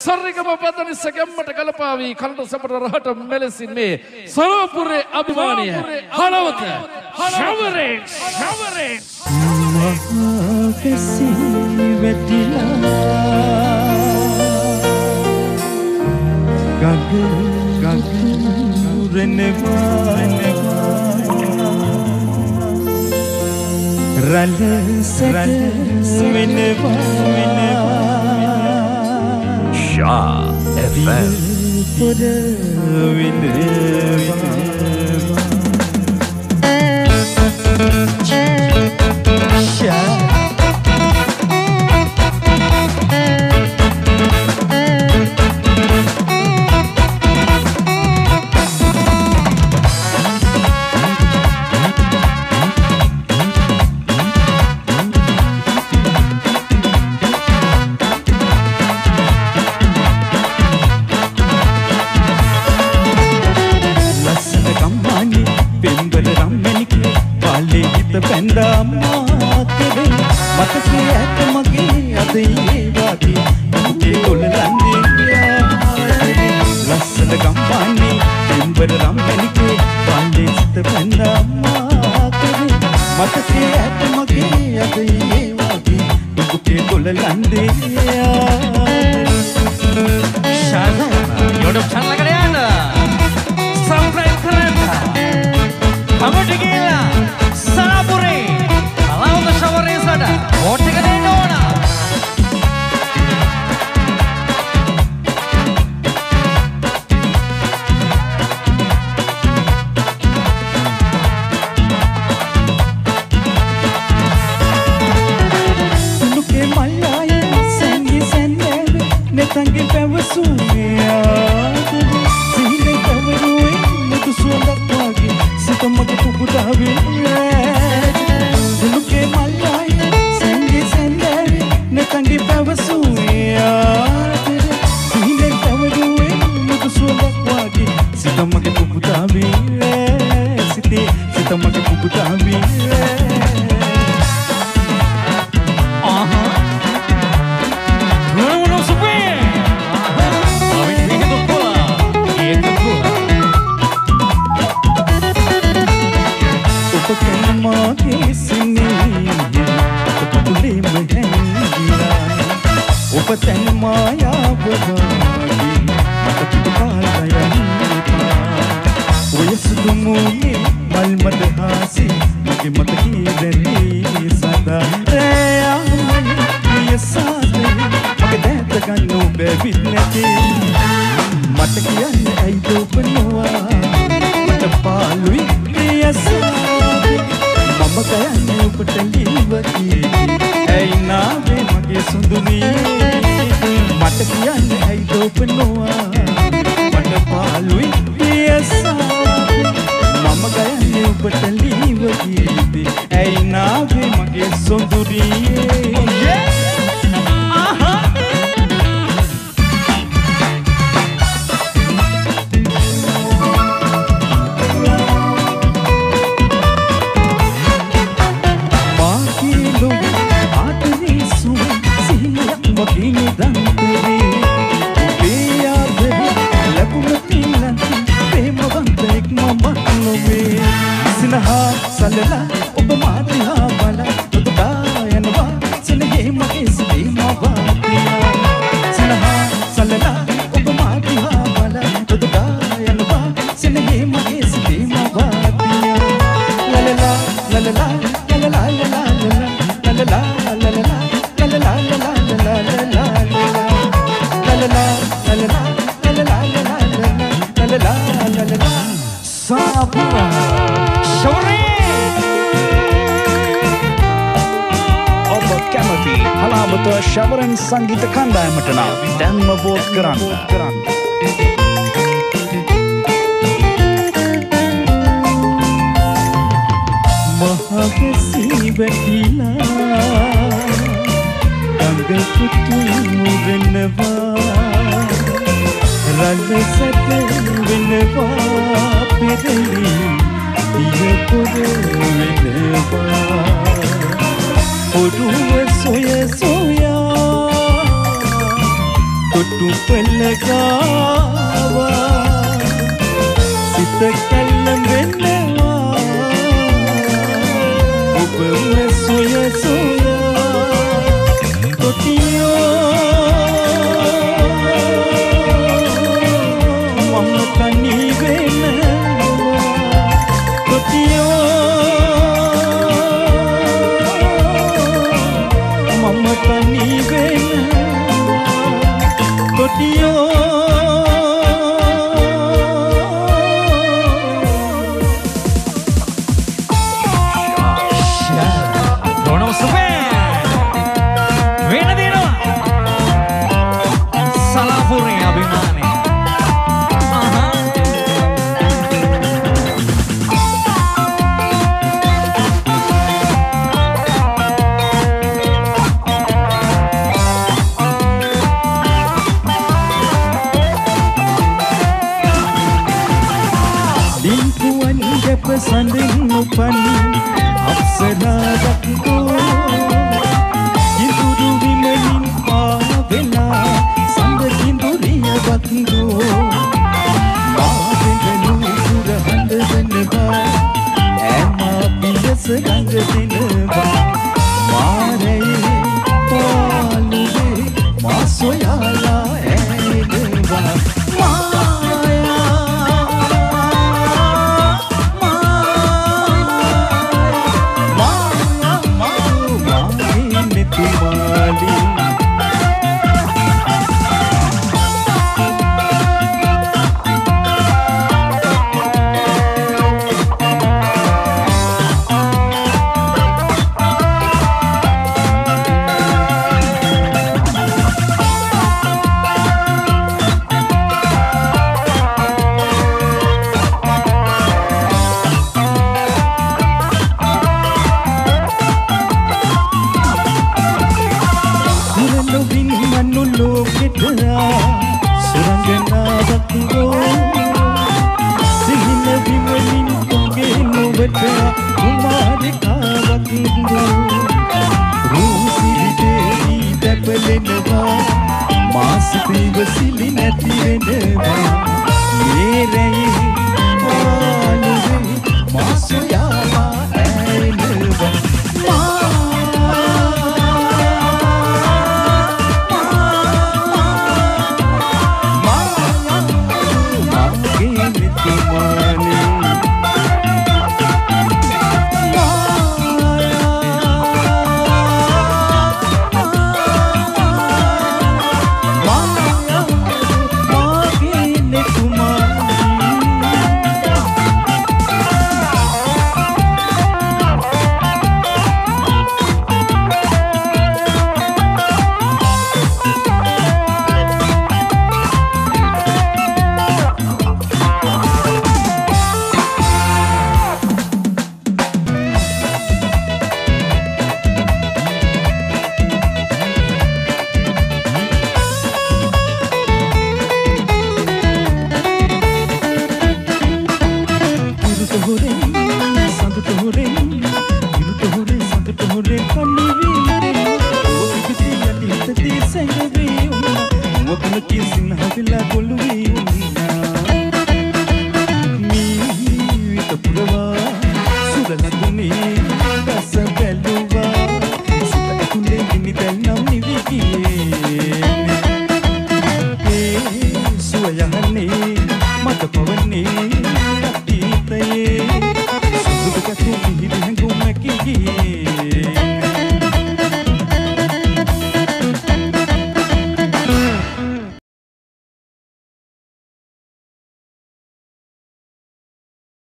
සර්රිකම පදනිස්ස ගැම්මට කලපාවී කලට සපට රහට මෙලෙසින් මේ සරෝපුරේ අභිමානය. හලවත. ශවරේ. ශවරේ. මහකසි වැටිලා ගග ගගුරෙනවා රල සැර වෙනවා වෙනවා. Shah FM. මතකේ ඇත මගේ අද ඒ වගේ මගේ ගොල්ලන්නේ ලස්සන ගම්පාන්නේ දෙම්බර රම්පැණිකේ පාන්නේ සිත පැන්නා මතකේ ඇත මගේ අද ඒ වගේ මගේ ගොල්ලන්නේ ශාරා යොඩක් ඡන් ලගන යන්න සම්ප්‍රේම කරන්න අපට කියලා පුටවියේ ඔපතැන් මායාව වගේ මට කිපකාල් දයන්න එපා ඔය සුදු මූනේ මල් මද හාසි මගේ මතකී දැනී සදා. රෑයාමයි ප්‍රිය සාදේ මගේ දැත ගන්න බැවිත් නැති. මට කියන්න ඇයි දෝපනවා මට පාලුයි ප්‍රිය සාදේ මම කයන්නේ ඔබට ලිවකී. ඇයි නාවේ මගේ සුඳුනියේ මට කියන්න ඇයි දෝපනවා මට ගොවියේ la la හලාමත ශවරන් සංගීත කණ්ඩායමටන දැන්ම බෝධ කරන්න කරන්න. මහගෙසීවැටිලා අඟකුතුවෙනවා රල්ලසට වෙනවා පෙරලි පියපුර වෙනවා ඔඩුව සොය සොයා තොට්ටු පෙළගාවා. සිත කැල්ලඹෙනවා අප්සරාවක්කෝ ඉදුරු විමලින් පාවෙලා සඳකින්දුරියවක්කෝ මාවෙදනු සුර හඬවනවා ඇමා පියස ගඟ දෙනවා. කුමාරිකාවක්ගෝ රූසිරිදේී දැපලෙනවා මාසිතීවසිලි නැතිවෙනවා මේරැයි පාලුවේ மகிழ கொள்ளுவி